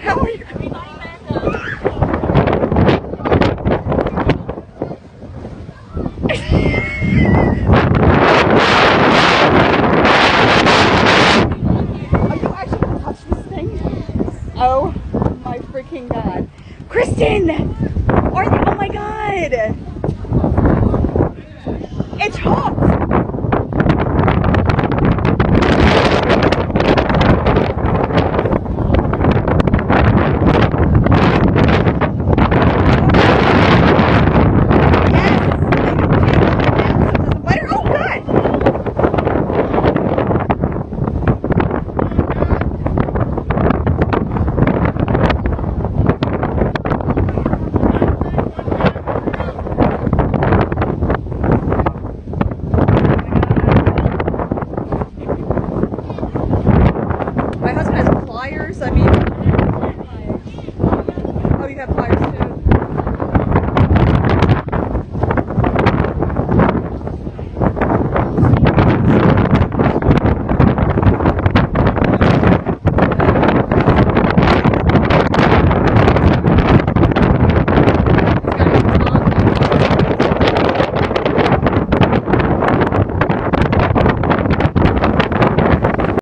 hell are you? Oh my freaking god. Kristen! Oh my god! It's hot! My